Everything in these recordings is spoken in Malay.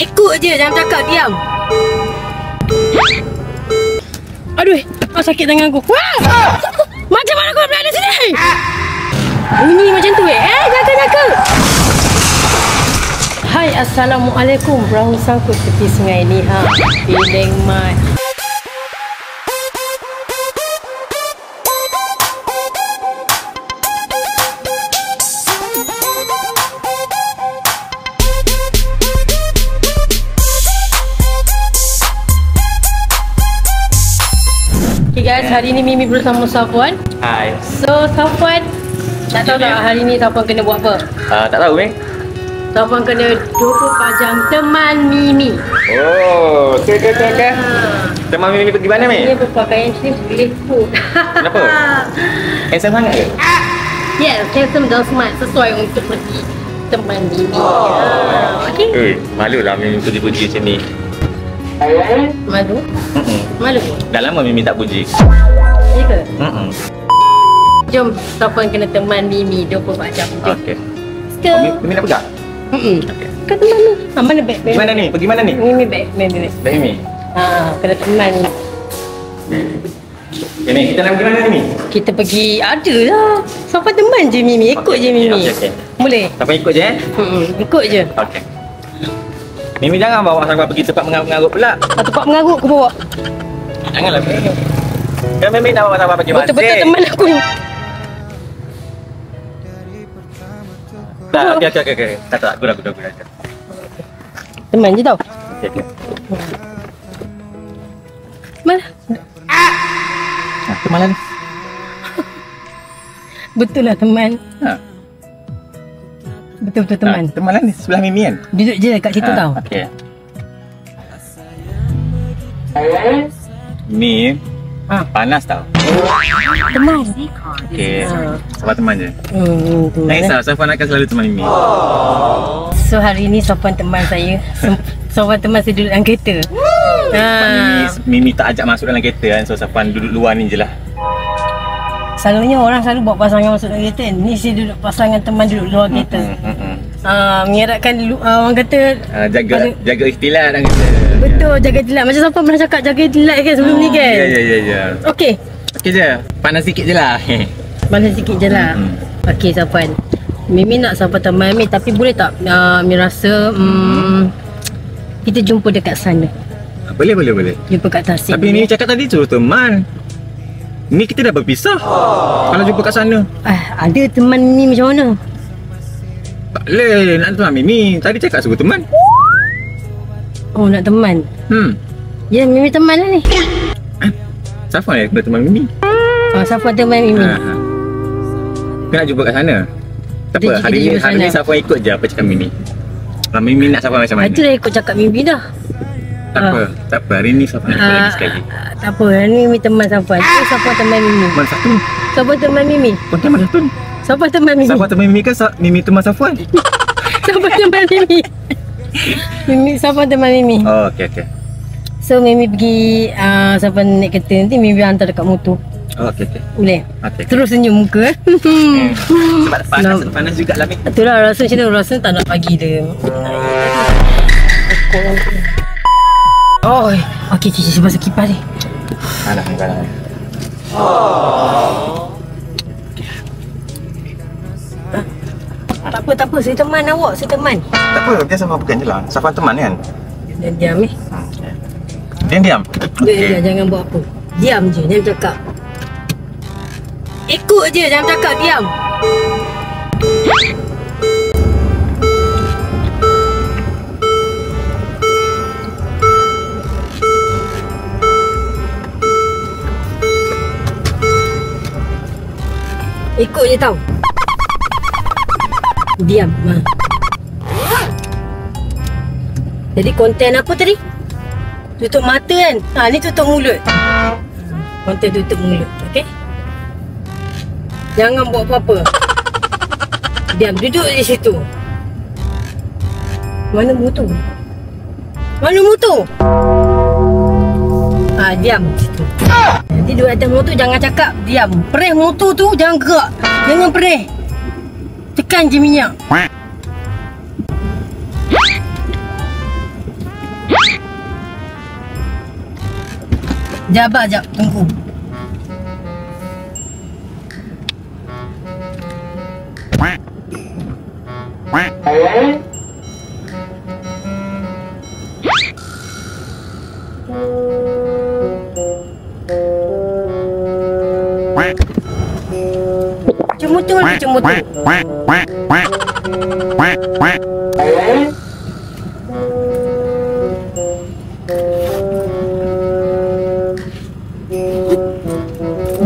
Ikut je, jangan cakap diam. Aduh, oh, sakit tangan aku. Wah! Macam mana kau berada sini? Bunyi macam tu eh. Eh, jaga jaga. Hai, Assalamualaikum. Perahu sangkut tepi sungai ni ha. Feeling mat. Hari ni Mimi bersama Safwan. Hai. So Safwan, tak tahu tak hari ni Safwan kena buat apa? Uh, tak tahu eh. Safwan kena 24 jam teman Mimi. Oh, okey okey okey okey. Teman Mimi pergi mana Dia Mimi? berpakaian slim boleh pun. Kenapa? Handsome sangat ke? Yes, handsome dan smart sesuai untuk pergi teman Mimi. Oh. Okay? Eh, malu lah Mimi puji-puji macam ni. Malu? Mm-mm. Malu? Dah lama Mimi tak puji. Ya ke? Mm-mm. Jom Safwan kena teman Mimi 24 jam. Jom. Okey. Let's. Oh, Mimi, Mimi nak pegang? Mm-mm. Okey. Kau teman ni. Ah, mana beg? Pergi mana ni? Pergi mana ni? Mimi beg. Mimi beg. Dah Mimi. Ha, kena teman. Okay, ni kita nak pergi mana ni Mimi? Kita pergi ada lah. Siapa teman je Mimi, ikut Okey, je okey, Mimi. okey, okey. Boleh? Siapa ikut je eh? Hmm, ikut je. Okey. Mimi jangan bawa sampai pergi tempat mengarut-mengarut pula. Ah, tempat mengarut aku bawa. Janganlah Mimi. Kan Mimi nak bawa sampai pergi masjid. Betul-betul teman aku ni. Tak, okey okey okey. Tak tak, guna guna guna. Teman je tau. Okey okey. Mana? Ha, tu malam ni. Betul lah teman. Ha. Betul-betul teman. Ha, tu malam ni sebelah Mimi kan? Duduk je kat situ Ha, tau. Okey. Ni Ha. panas tau. Teman. Okey. Ha. Sabar teman je. Hmm, teman. Jangan eh. risau, Safwan akan selalu teman Mimi. So hari ni Sofwan teman saya. Sofwan teman saya duduk dalam kereta. Ha. Mimi, Mimi tak ajak masuk dalam kereta kan. So Safwan duduk luar ni je lah. Selalunya orang selalu bawa pasangan masuk dalam kereta. Ni saya duduk pasangan teman duduk luar kereta. Hmm, hmm, hmm. Ah, mengeratkan lu- ah, orang kata Uh, jaga Ada- jaga ikhtilat dalam kereta. betul jaga jelat. Macam siapa pernah cakap jaga jelat kan sebelum ni kan? Ya ya ya ya. Okey. Okey je. Panas sikit je lah. Balas sikit je lah. Hmm. Okey Safwan. Mimi nak sampai teman Mimi tapi boleh tak uh, Mimi rasa um, kita jumpa dekat sana. boleh boleh boleh. Jumpa kat Tasik. Tapi ni cakap tadi suruh teman. Ni kita dah berpisah. Kalau jumpa kat sana. ah, ada teman ni macam mana? Tak boleh. Nak teman Mimi. Tadi cakap suruh teman. Oh nak teman. Hmm. Ya Mimi teman lah ni. Safwan yang kena teman Mimi. Oh, Safwan teman Mimi. Ha, ha. Kau nak jumpa kat sana. Tak apa. Kita- kita Hari ni, hari ni. Safwan ikut je apa cakap Mimi. Kalau Mimi nak Safwan macam Ah, mana? Itu dah ikut cakap Mimi dah. Tak apa. Tak apa. Hari ni Safwan ikut lagi Ah, sekali. Ah, tak apa, ni Mimi teman Safwan. Itu Safwan teman Mimi. Teman satu. Safwan teman Mimi. Kau teman satu. Safwan teman Mimi. Safwan teman Mimi kan Sa- Mimi teman Safwan. Safwan teman Mimi. Mimi Safwan teman Mimi. Oh, okey okey. So Mimi pergi uh, Safwan naik kereta nanti Mimi hantar dekat motor. Oh, okey okey. Boleh? Okey. Terus senyum muka. Hmm. Sebab panas, No. panas juga lah Mimi. Itulah rasa macam tu Rasa tak nak bagi dia Oh Okey okey basuh kipas ni Alah, alah. Tak apa tak apa Saya teman awak Saya teman Tak apa, dia Safwan bukan je lah. Safwan teman kan? Dia diam eh Diam diam. Dia, dia, Jangan buat apa Diam je Jangan cakap Ikut je Jangan cakap Diam Ikut je tau Diam ha. Jadi konten apa tadi? Tutup mata kan? Ha, ni tutup mulut. Konten tutup mulut, okey? Jangan buat apa-apa. Diam, duduk di situ. Mana motor? Mana motor? Ha, diam di situ. Nanti Nanti duduk atas motor jangan cakap diam. Perih motor tu jangan gerak. Jangan perih. Tekan je minyak. Jabar jap tunggu. Cemutu lagi cemutu.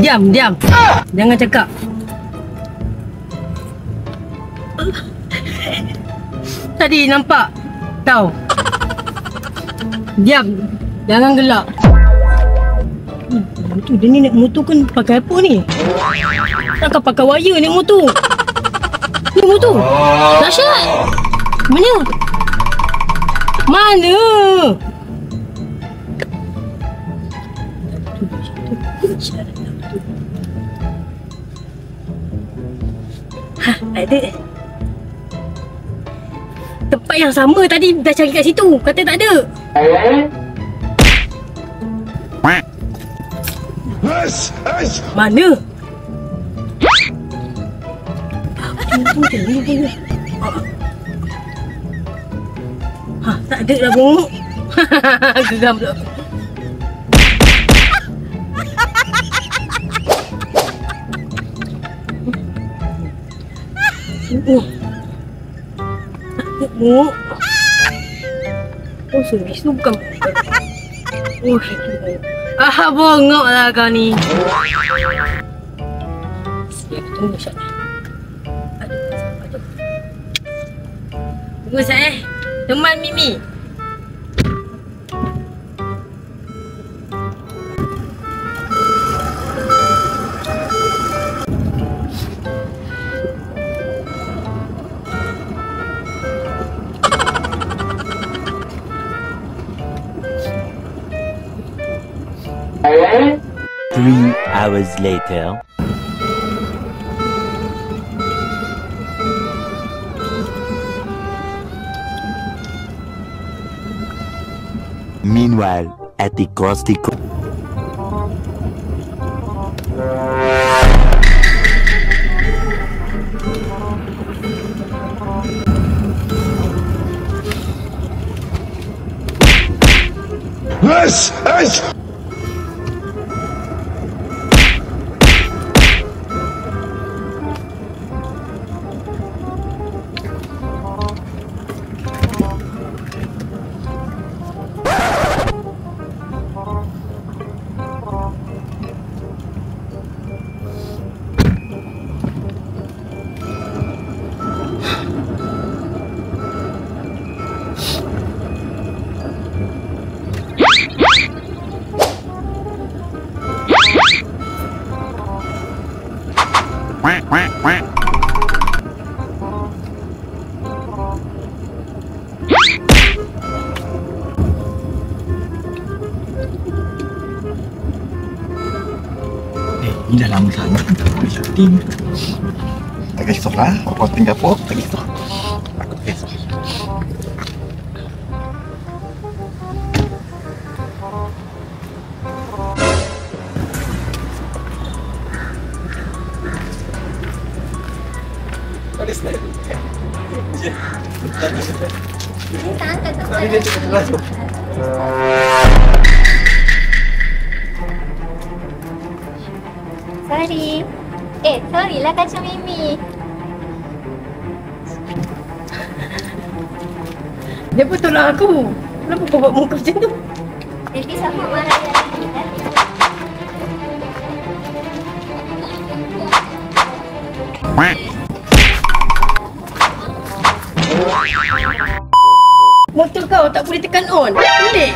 Diam, diam. Jangan cakap. Tadi nampak. Tahu. Diam. Jangan gelak. Mutu dia ni naik motor kan pakai apa ni? Takkan pakai wire naik motor? Ni motor. Dahsyat. Mana? Mana? Hah, ada. Tempat yang sama tadi dah cari kat situ. Kata tak ada. Mana? Ha, tak ada dah bongok. Geram pula. aku. Oh. Tak ada bongok. Oh, servis tu bukan. Oh, itu. Ah, bongok lah kau ni. Tunggu sekejap. Tunggu sekejap eh. Teman Mimi. Hours later. Meanwhile, at the Krusty This is tak boleh syuting. Tak kisahlah, kau tinggal apa, tak kisah. Aku tak kisah. Sorry. Sorry lah kaca Mimi. Dia pun tolong aku. Kenapa kau buat muka macam tu? Jadi marah yang lagi kan? Motor kau tak boleh tekan on. Boleh?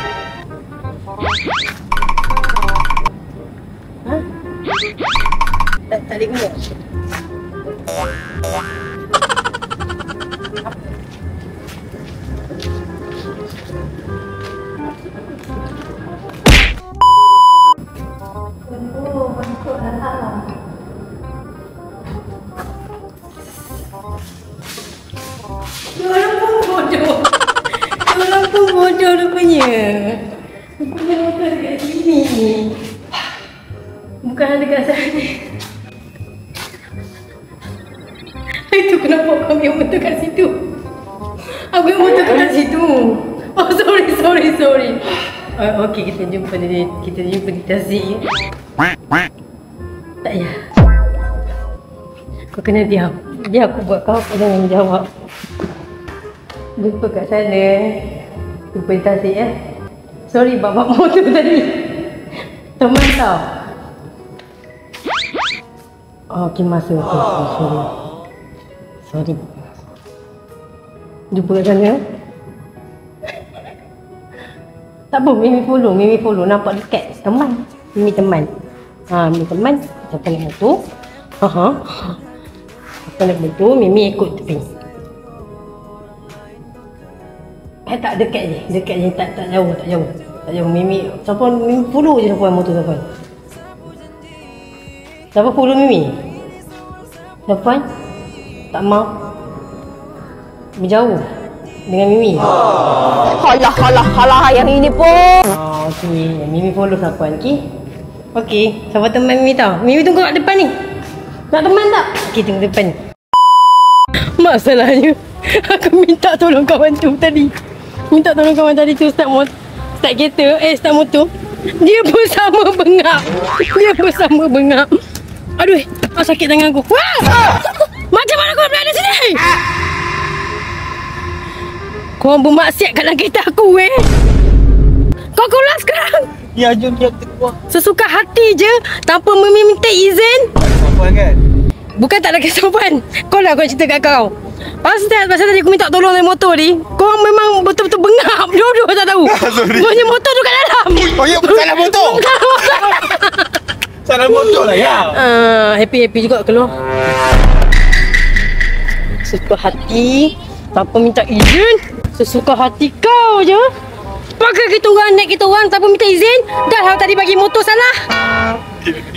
Tak, tak boleh guna. Dia orang pun bodoh. Dia orang pun bodoh rupanya. Punya motor dekat sini. Bukan dekat sana. Itu kenapa kau ambil motor kat situ? Aku ambil motor kat situ. Oh sorry sorry sorry. Uh, okay kita jumpa di kita jumpa di taksi. Tak ya. Kau kena diam. Biar aku buat kau kau jangan jawab. Jumpa kat sana. Jumpa di taksi ya. Sorry bapak motor tadi. Teman tau. Oh, okay, masa. Okay, okay, sorry. Sorry. Jumpa kat sana. Tak apa, Mimi follow, Mimi follow. Nampak dekat. Teman. Mimi teman. Ha, Mimi teman. Siapa naik motor? Ha, ha. Siapa naik motor, Mimi ikut tepi. Eh, tak dekat je. Dekat je. Tak, tak jauh, tak jauh. Tak jauh. Mimi, siapa, Mimi follow je siapa motor siapa. Siapa follow Mimi? Siapa? Tak mau. Berjauh dengan Mimi. Halah, halah, halah yang ini pun. Oh, okey. Mimi follow siapa okey? Okey. Siapa teman Mimi tau? Mimi tunggu kat depan ni. Nak teman tak? Okey, tunggu depan ni. Masalahnya, aku minta tolong kawan tu tadi. Minta tolong kawan tadi tu start motor. Start kereta, eh start motor. Dia bersama bengap. Dia bersama bengap. Aduh, oh, sakit tangan aku. Wah! Macam mana kau berada sini? Kau bermaksiat kat dalam kereta aku eh. Kau keluar sekarang. Ya, jom dia keluar. Sesuka hati je tanpa meminta izin. Sopan kan? Bukan tak ada kesopan. Kau lah kau cerita kat kau. Pasal, pasal tadi aku minta tolong dari motor ni. Kau memang betul-betul bengap. Dua-dua tak tahu. Kau punya motor tu kat dalam. Oh, ya, salah motor. Salah motor lah, ya. Ah, happy-happy juga keluar. Sesuka hati tanpa minta izin. Sesuka hati kau je. Pakai kita orang naik kita orang tanpa minta izin. Dah lah tadi bagi motor salah.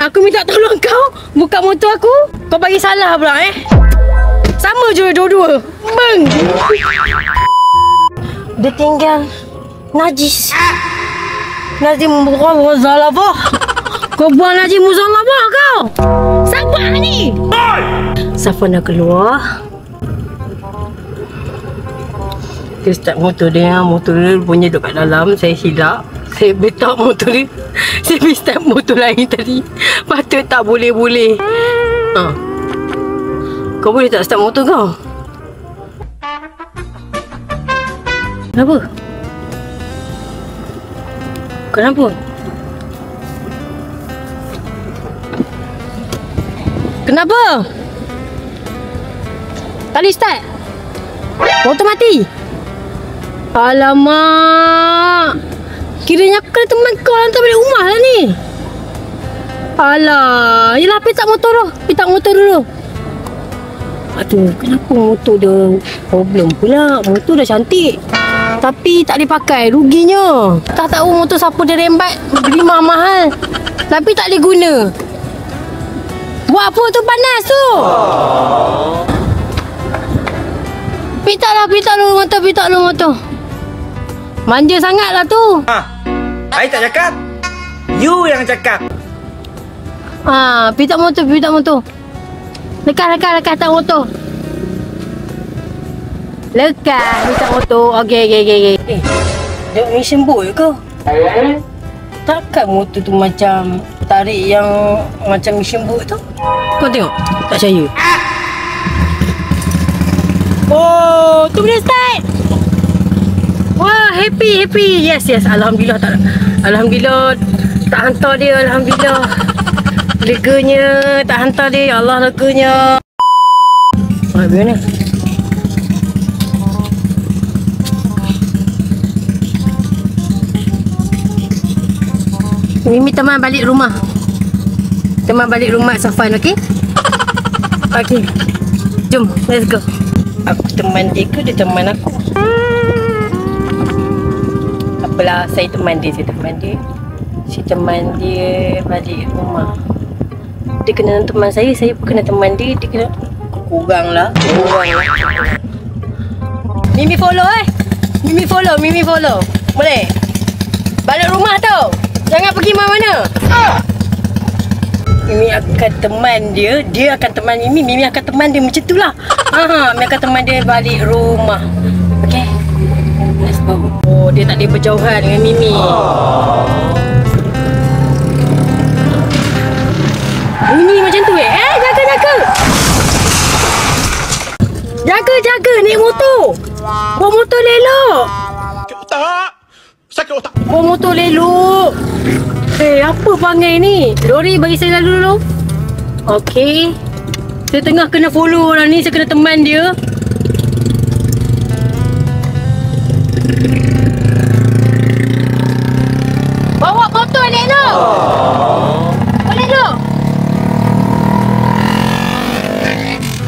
Aku minta tolong kau buka motor aku. Kau bagi salah pula eh. Sama je dua-dua. Beng. Dia tinggal najis. Najis bukan muzalabah. Kau buang najis muzalabah kau. Sabar ni. Safa nak keluar. Dia start motor dia Motor dia punya duduk kat dalam Saya silap Saya betak motor dia Saya pergi start motor lain tadi Patut tak boleh-boleh ha. Kau boleh tak start motor kau? Kenapa? Kenapa? Kenapa? Tak boleh start? Motor mati? Alamak. Kiranya aku kena teman kau hantar balik rumah lah ni. Alah. Yelah, pergi tak motor tu. Pergi tak motor dulu. Aduh, kenapa motor dia problem pula? Motor dah cantik. Tapi tak boleh pakai. Ruginya. Tak tahu motor siapa dia rembat. Beli mahal-mahal. Tapi tak boleh guna. Buat apa tu panas tu? Pitak lah, pitak lu motor, pitak lu motor. Manja sangat lah tu. Ah, I tak cakap. You yang cakap. Ha, pitak motor, pitak motor. Lekas, lekas, lekas tak motor. Lekas, pitak motor. Okey, okey, okey. Okay. Eh, dia mission boy ke? Takkan motor tu macam tarik yang macam mission boat tu? Kau tengok, tak percaya. Oh, tu boleh start. Happy, happy. Yes, yes. Alhamdulillah tak Alhamdulillah tak hantar dia. Alhamdulillah. Leganya tak hantar dia. Ya Allah leganya. Wah, biar ni. Mimi teman balik rumah. Teman balik rumah Safan, okey? Okey. Jom, let's go. Aku teman dia ke dia teman aku? Apalah, saya teman dia, saya teman dia. Si teman dia balik rumah. Dia kena teman saya, saya pun kena teman dia. Dia kena kurang lah. Kurang lah. Mimi follow eh. Mimi follow, Mimi follow. Boleh? Balik rumah tau. Jangan pergi mana-mana. Mimi akan teman dia, dia akan teman Mimi, Mimi akan teman dia macam tu lah. Ha, Mimi akan teman dia balik rumah. Oh, dia tak boleh berjauhan dengan Mimi. Bunyi macam tu eh. Eh, jaga, jaga. Jaga, jaga naik motor. Bawa motor lelok. Sakit otak. Bawa motor lelok. Eh, apa panggil ni? Lori bagi saya lalu dulu. Okey. Saya tengah kena follow orang ni. Saya kena teman dia. Bawa motor lelok. Boleh dulu.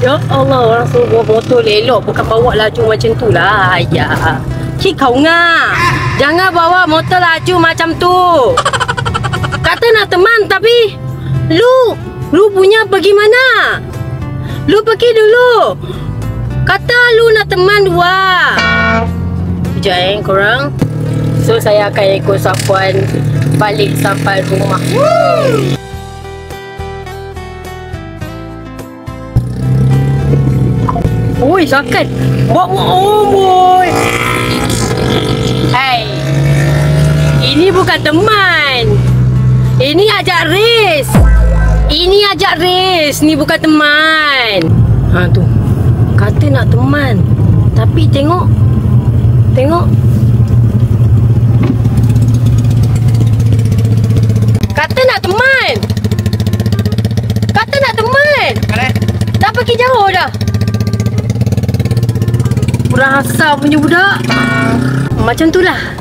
Ya Allah, orang suruh bawa motor lelok. Bukan bawa laju macam tu lah. Ya. Cik kau ngah. Jangan bawa motor laju macam tu. Kata nak teman tapi lu lu punya pergi mana? Lu pergi dulu. Kata lu nak teman dua. Sekejap eh korang. So saya akan ikut Safwan balik sampai rumah. Oi, sakit. Bawa oh boy. Hai. Ini bukan teman. Ini ajak race. Ini ajak race. Ni bukan teman. Ha tu. Kata nak teman. Tapi tengok. Tengok. Kata nak teman. Kata nak teman. Pergi jauh dah. Kurang asam punya budak. Macam tu lah.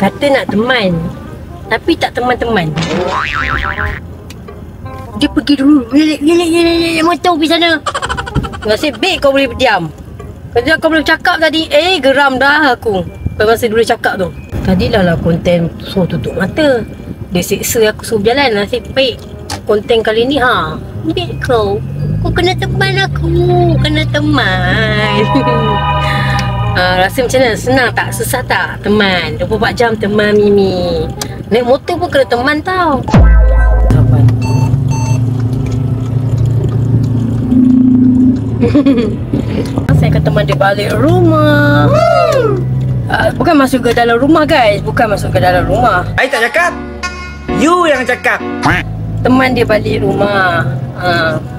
Kata nak teman. Tapi tak teman-teman. Dia pergi dulu. Yelik, yelik, yelik, yelik. Motor pergi sana. Nasib baik kau boleh diam. Kau belum cakap tadi, eh geram dah aku. Kau masih dulu cakap tu. Tadilah lah konten suruh tutup mata. Dia seksa aku suruh berjalan. Nasib baik konten kali ni ha. Baik kau. Kau kena teman aku. Kena teman. Uh, rasa macam mana? Senang tak? Susah tak? Teman 24 jam teman Mimi Naik motor pun kena teman tau Sabar Saya akan teman dia balik rumah uh, Bukan masuk ke dalam rumah guys Bukan masuk ke dalam rumah I tak cakap. You yang cakap. Teman dia balik rumah uh.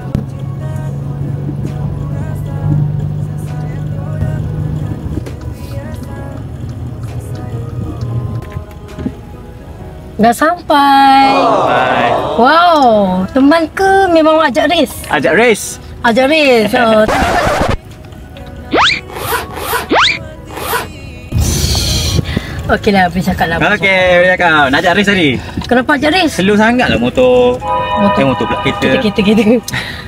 Dah sampai. Wow, teman ke memang ajak race? Ajak race. Ajak race. Oh. Okey lah, boleh cakap lah. Okey, boleh cakap. Nak ajak race tadi. Kenapa ajak race? Slow sangat lah motor. Motor. Eh, motor pula kereta. Kita, kita, kita.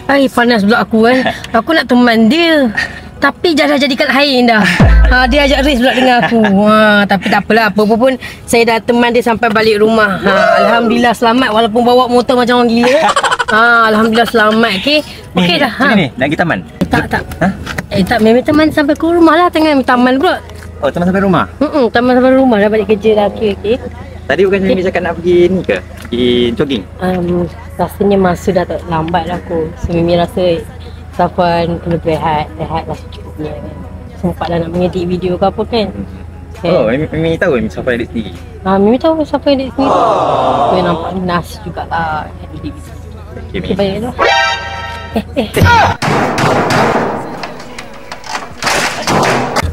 Ay, panas pula aku kan. Aku nak teman dia. Tapi dah jadi kat lain dah. Ha, dia ajak race pula dengan aku. Ha, tapi tak apalah. Apa pun saya dah teman dia sampai balik rumah. Ha, Alhamdulillah selamat walaupun bawa motor macam orang gila. Ha, Alhamdulillah selamat. Okey. Okey Ni, dah. Ha. Sini ni, nak pergi taman. Tak, tak. Ha? Eh, tak. Memang teman sampai ke rumah lah. Tengah taman pula. Oh, taman sampai rumah. Hmm, taman sampai rumah dah balik kerja dah. Okey, okey. Tadi bukan Mimi cakap nak pergi ni ke? Pergi jogging. Um, rasanya masa dah tak lambat lah aku. So, Mimi rasa Safwan kena berehat. Rehat lah secukupnya. Sempat lah nak mengedit video ke apa kan. Okay. Oh, Mimi, Mimi tahu Mimi sampai edit sendiri. Ha, Mimi tahu siapa yang edit sendiri. Oh. Dia nampak nas jugalah edit video. Okay, Mimi. baik tu. Eh, eh.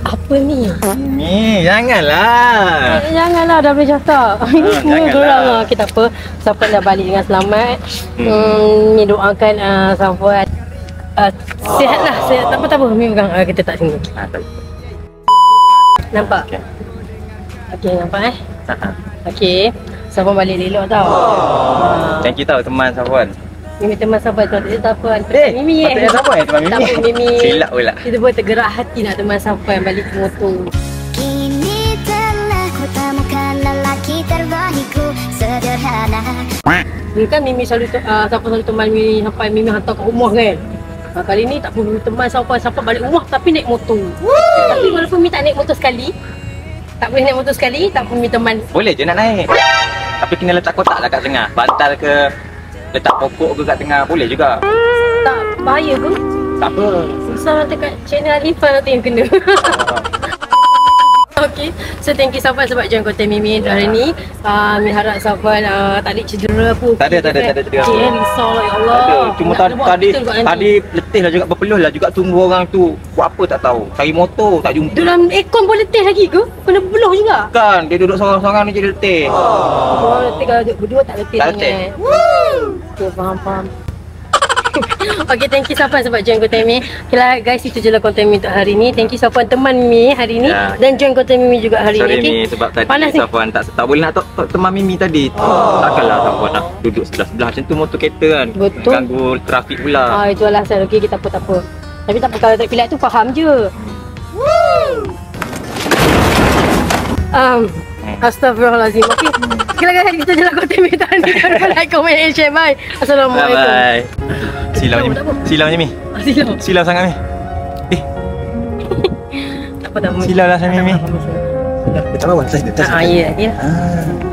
Apa ni? Ni, janganlah. Eh, janganlah dah boleh cakap. Ini Ah, semua geram lah. Kita apa. Safwan dah balik dengan selamat. Hmm. Hmm, ni doakan uh, Safwan uh, sihat lah. Sihat. Tak apa, tak apa. Mimi pegang. Uh, kita tak sini. Ah, tak. Nampak? Okey. Okey, nampak eh? Ha. Okey. Safwan balik elok tau. Uh, Thank you tau teman Safwan. Mimi teman Safwan tu. Dia Safwan. Eh, Mimi eh. patutnya Safwan yang teman Tak Mimi. apa, Mimi. Silap pula. Kita pun tergerak hati nak teman Safwan balik ke motor. Kini telah ku temukan lelaki terbaikku sederhana Ni kan Mimi selalu uh, Safwan selalu teman Mimi sampai Mimi hantar kat rumah kan. Uh, kali ni tak perlu teman Safwan sampai balik rumah tapi naik motor. Tapi walaupun Mimi tak naik motor sekali, Tak boleh naik motor sekali, tak boleh teman. Boleh je nak naik. Tapi kena letak kotak lah kat tengah. Bantal ke, letak pokok ke kat tengah. Boleh juga. Tak bahaya ke? Tak apa. Susah nanti kat channel Alifah nanti yang kena. Okay, so thank you Safwan sebab join konten Mimi untuk hari ni. Uh, Mimi harap Safwan uh, tak ada cedera pun. Tak ada, tak ada, tak ada cedera. Okay, risau lah ya Allah. Ada. Cuma tadi, tadi, tadi letih lah juga berpeluh lah juga tunggu orang tu. Buat apa tak tahu. Cari motor tak jumpa. Dalam aircon boleh letih lagi ke? Kena beluh juga. Kan, dia duduk seorang-seorang ni jadi letih. Oh, letih kalau duduk berdua tak letih Tak letih. Okay, faham, faham. okay, thank you Safwan sebab join konten Mimi. Okay lah guys, itu je lah konten Mimi untuk hari ni. Thank you Safwan teman Mimi hari ni. Ya. Dan join konten Mimi juga hari Sorry ni. ni sebab tadi Panas ni. Safwan tak tak boleh nak tok tok teman Mimi tadi. Takkanlah Safwan nak duduk sebelah-sebelah macam tu motor kereta kan. Betul. Ganggu trafik pula. Ah, itu alasan. Okay, kita apa tak apa. Tapi tak apa kalau tak pilih tu faham je. Um, Astagfirullahalazim. Okay. Okay lah guys, kita je lah konten Mimi hari ni. Like, comment, and share. Bye. Assalamualaikum. Bye bye. Silau je apa. Silau je Mi. Ah, Silau. Silau sangat Mi. Eh, Tak apa, tak apa. silau lah sangat Mi. Tak apa, tak apa. Tak apa, tak Ah, ya, ya. Ah.